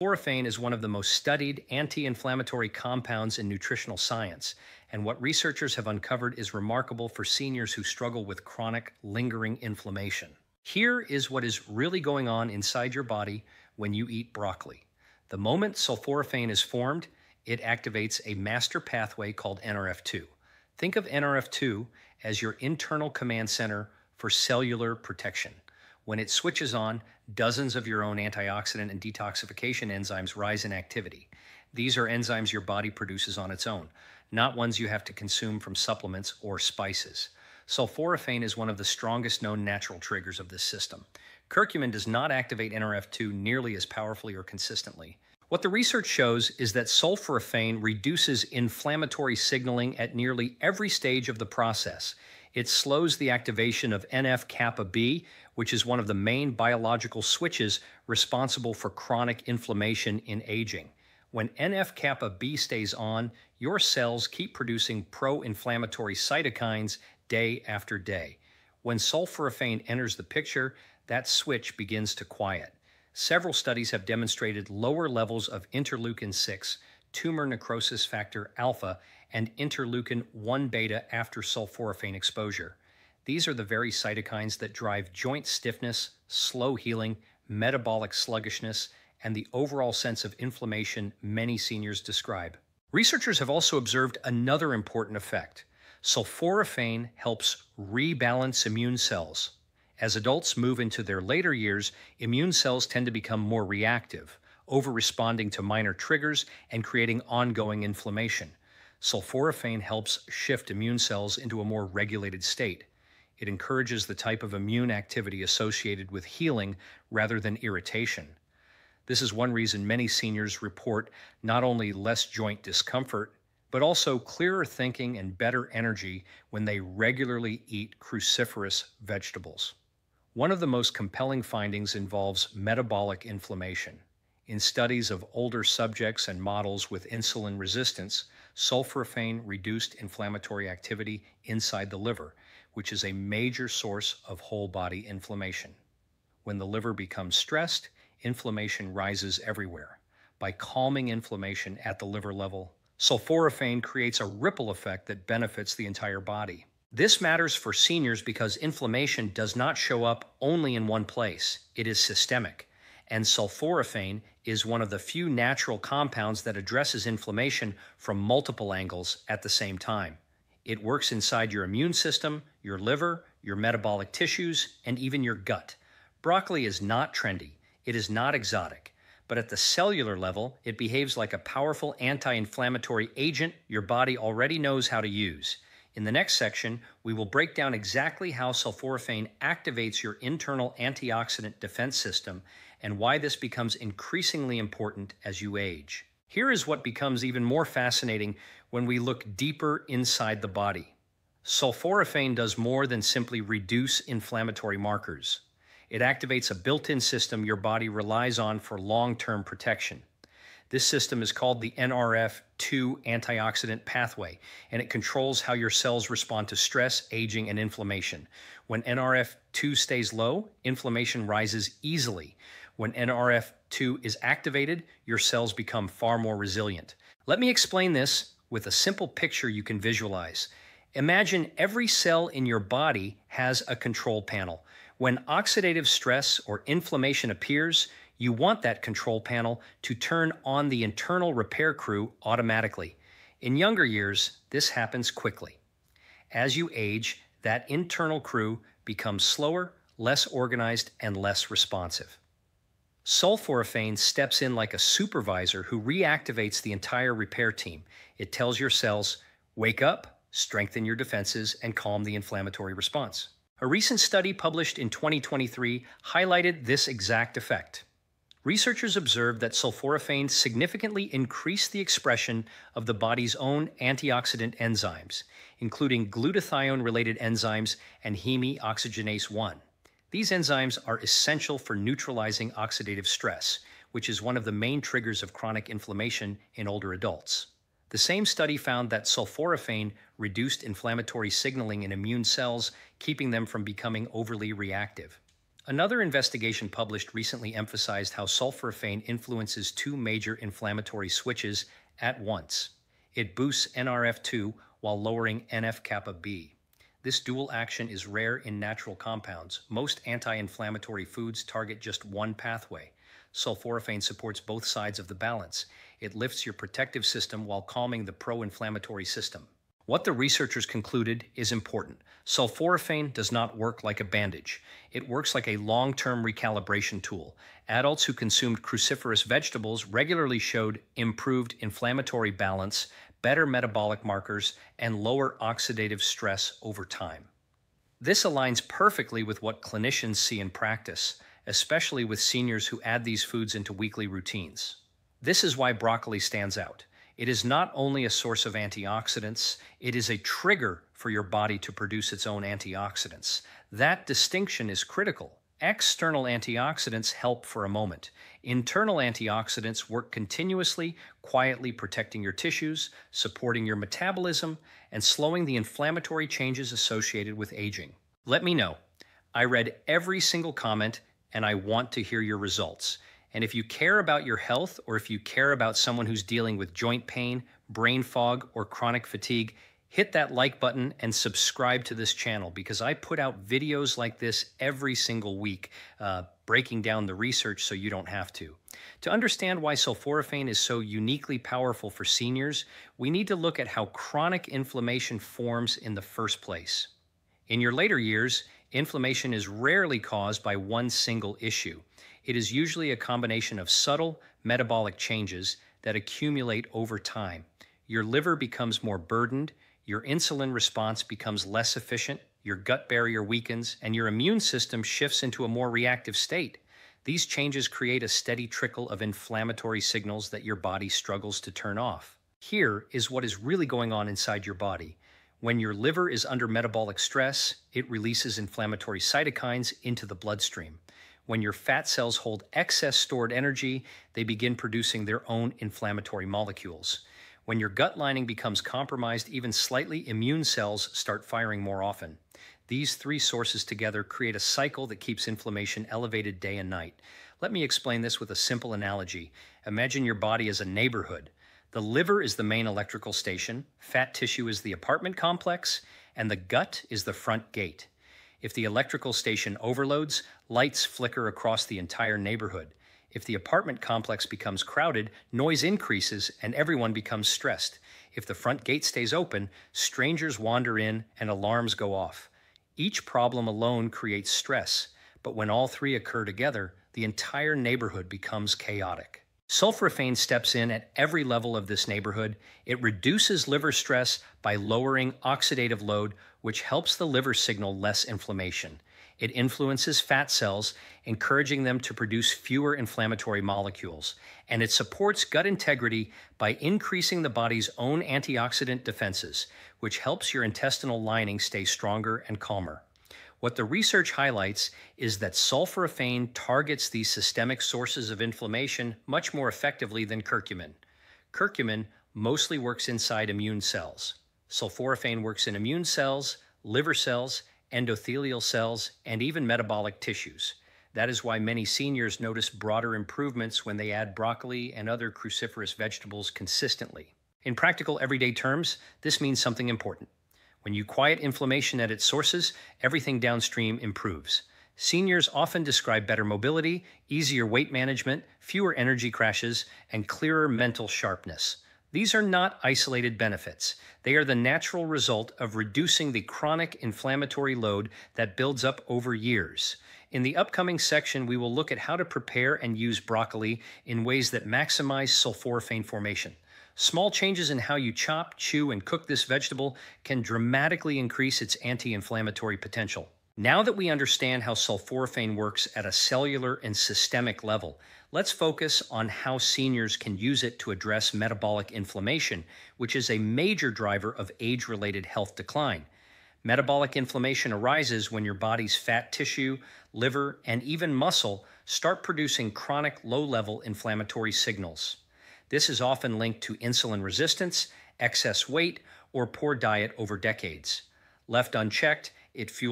Sulforaphane is one of the most studied anti inflammatory compounds in nutritional science, and what researchers have uncovered is remarkable for seniors who struggle with chronic, lingering inflammation. Here is what is really going on inside your body when you eat broccoli. The moment sulforaphane is formed, it activates a master pathway called NRF2. Think of NRF2 as your internal command center for cellular protection. When it switches on, dozens of your own antioxidant and detoxification enzymes rise in activity. These are enzymes your body produces on its own, not ones you have to consume from supplements or spices. Sulforaphane is one of the strongest known natural triggers of this system. Curcumin does not activate NRF2 nearly as powerfully or consistently. What the research shows is that sulforaphane reduces inflammatory signaling at nearly every stage of the process. It slows the activation of NF kappa B, which is one of the main biological switches responsible for chronic inflammation in aging. When NF kappa B stays on, your cells keep producing pro inflammatory cytokines day after day. When sulforaphane enters the picture, that switch begins to quiet. Several studies have demonstrated lower levels of interleukin 6, tumor necrosis factor alpha, and interleukin 1 beta after sulforaphane exposure. These are the very cytokines that drive joint stiffness, slow healing, metabolic sluggishness, and the overall sense of inflammation many seniors describe. Researchers have also observed another important effect. Sulforaphane helps rebalance immune cells. As adults move into their later years, immune cells tend to become more reactive, over responding to minor triggers and creating ongoing inflammation. Sulforaphane helps shift immune cells into a more regulated state. It encourages the type of immune activity associated with healing rather than irritation. This is one reason many seniors report not only less joint discomfort, but also clearer thinking and better energy when they regularly eat cruciferous vegetables. One of the most compelling findings involves metabolic inflammation. In studies of older subjects and models with insulin resistance, sulforaphane reduced inflammatory activity inside the liver, which is a major source of whole body inflammation. When the liver becomes stressed, inflammation rises everywhere. By calming inflammation at the liver level, sulforaphane creates a ripple effect that benefits the entire body. This matters for seniors because inflammation does not show up only in one place, it is systemic and sulforaphane is one of the few natural compounds that addresses inflammation from multiple angles at the same time. It works inside your immune system, your liver, your metabolic tissues, and even your gut. Broccoli is not trendy, it is not exotic, but at the cellular level, it behaves like a powerful anti inflammatory agent your body already knows how to use. In the next section, we will break down exactly how sulforaphane activates your internal antioxidant defense system and why this becomes increasingly important as you age. Here is what becomes even more fascinating when we look deeper inside the body. Sulforaphane does more than simply reduce inflammatory markers. It activates a built in system your body relies on for long term protection. This system is called the NRF2 antioxidant pathway, and it controls how your cells respond to stress, aging, and inflammation. When NRF2 stays low, inflammation rises easily, when NRF2 is activated, your cells become far more resilient. Let me explain this with a simple picture you can visualize. Imagine every cell in your body has a control panel. When oxidative stress or inflammation appears, you want that control panel to turn on the internal repair crew automatically. In younger years, this happens quickly. As you age, that internal crew becomes slower, less organized, and less responsive. Sulforaphane steps in like a supervisor who reactivates the entire repair team. It tells your cells, wake up, strengthen your defenses, and calm the inflammatory response. A recent study published in 2023 highlighted this exact effect. Researchers observed that sulforaphane significantly increased the expression of the body's own antioxidant enzymes, including glutathione related enzymes and heme oxygenase 1. These enzymes are essential for neutralizing oxidative stress, which is one of the main triggers of chronic inflammation in older adults. The same study found that sulforaphane reduced inflammatory signaling in immune cells, keeping them from becoming overly reactive. Another investigation published recently emphasized how sulforaphane influences two major inflammatory switches at once. It boosts NRF2 while lowering NF kappa B. This dual action is rare in natural compounds. Most anti inflammatory foods target just one pathway. Sulforaphane supports both sides of the balance. It lifts your protective system while calming the pro inflammatory system. What the researchers concluded is important. Sulforaphane does not work like a bandage. It works like a long term recalibration tool. Adults who consumed cruciferous vegetables regularly showed improved inflammatory balance, better metabolic markers, and lower oxidative stress over time. This aligns perfectly with what clinicians see in practice, especially with seniors who add these foods into weekly routines. This is why broccoli stands out. It is not only a source of antioxidants, it is a trigger for your body to produce its own antioxidants. That distinction is critical. External antioxidants help for a moment. Internal antioxidants work continuously, quietly protecting your tissues, supporting your metabolism, and slowing the inflammatory changes associated with aging. Let me know. I read every single comment and I want to hear your results. And if you care about your health or if you care about someone who's dealing with joint pain, brain fog, or chronic fatigue, hit that like button and subscribe to this channel because I put out videos like this every single week, uh, breaking down the research so you don't have to. To understand why sulforaphane is so uniquely powerful for seniors, we need to look at how chronic inflammation forms in the first place. In your later years, inflammation is rarely caused by one single issue. It is usually a combination of subtle metabolic changes that accumulate over time. Your liver becomes more burdened, your insulin response becomes less efficient, your gut barrier weakens, and your immune system shifts into a more reactive state. These changes create a steady trickle of inflammatory signals that your body struggles to turn off. Here is what is really going on inside your body. When your liver is under metabolic stress, it releases inflammatory cytokines into the bloodstream. When your fat cells hold excess stored energy, they begin producing their own inflammatory molecules. When your gut lining becomes compromised, even slightly, immune cells start firing more often. These three sources together create a cycle that keeps inflammation elevated day and night. Let me explain this with a simple analogy. Imagine your body as a neighborhood. The liver is the main electrical station, fat tissue is the apartment complex, and the gut is the front gate. If the electrical station overloads, lights flicker across the entire neighborhood. If the apartment complex becomes crowded, noise increases and everyone becomes stressed. If the front gate stays open, strangers wander in and alarms go off. Each problem alone creates stress, but when all three occur together, the entire neighborhood becomes chaotic. Sulforaphane steps in at every level of this neighborhood. It reduces liver stress by lowering oxidative load, which helps the liver signal less inflammation. It influences fat cells, encouraging them to produce fewer inflammatory molecules. And it supports gut integrity by increasing the body's own antioxidant defenses, which helps your intestinal lining stay stronger and calmer. What the research highlights is that sulforaphane targets these systemic sources of inflammation much more effectively than curcumin. Curcumin mostly works inside immune cells. Sulforaphane works in immune cells, liver cells, endothelial cells, and even metabolic tissues. That is why many seniors notice broader improvements when they add broccoli and other cruciferous vegetables consistently. In practical everyday terms, this means something important. When you quiet inflammation at its sources, everything downstream improves. Seniors often describe better mobility, easier weight management, fewer energy crashes, and clearer mental sharpness. These are not isolated benefits. They are the natural result of reducing the chronic inflammatory load that builds up over years. In the upcoming section, we will look at how to prepare and use broccoli in ways that maximize sulforaphane formation. Small changes in how you chop, chew, and cook this vegetable can dramatically increase its anti inflammatory potential. Now that we understand how sulforaphane works at a cellular and systemic level, let's focus on how seniors can use it to address metabolic inflammation, which is a major driver of age related health decline. Metabolic inflammation arises when your body's fat tissue, liver, and even muscle start producing chronic low level inflammatory signals. This is often linked to insulin resistance, excess weight, or poor diet over decades. Left unchecked, it fuels